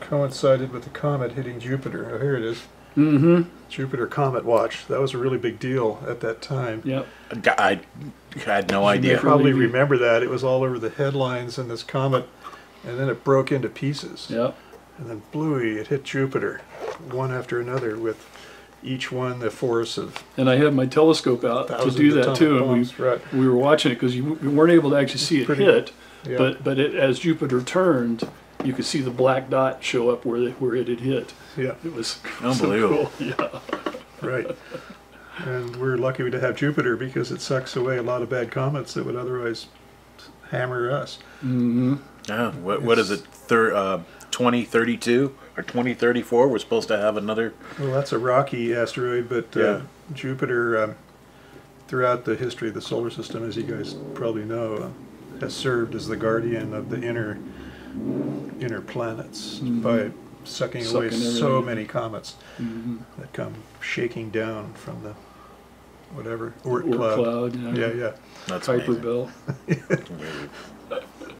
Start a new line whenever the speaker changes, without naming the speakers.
coincided with the comet hitting Jupiter. Oh, here it is.
Mm-hmm.
Jupiter Comet Watch. That was a really big deal at that time.
Yep.
I had no
You
idea.
probably remember that. It was all over the headlines and this comet, and then it broke into pieces.
Yep.
And then bluey, it hit Jupiter, one after another, with each one the force of
And I had my telescope out to do that
atomic
too, and
bombs. Right.
we we were watching it because you, you weren't able to actually see it
Pretty-
hit,
Yeah.
but but it, as Jupiter turned, you could see the black dot show up where it, where it had hit.
yeah.
It was
Unbelievable.
So cool. Yeah.
Right. and we're lucky to have Jupiter because it sucks away a lot of bad comets that would otherwise hammer us.
Mm-hmm.
Yeah, what, what is it? Thir, uh, 2032 or 2034? We're supposed to have another.
Well, that's a rocky asteroid, but uh, Jupiter, um, throughout the history of the solar system, as you guys probably know, uh, has served as the guardian of the inner inner planets by sucking, away
Sucking
so many comets
Mm-hmm.
that come shaking down from the whatever Oort
Oort
cloud.
cloud, yeah.
Yeah, yeah.
That's
Kuiper
amazing.
Belt.
Really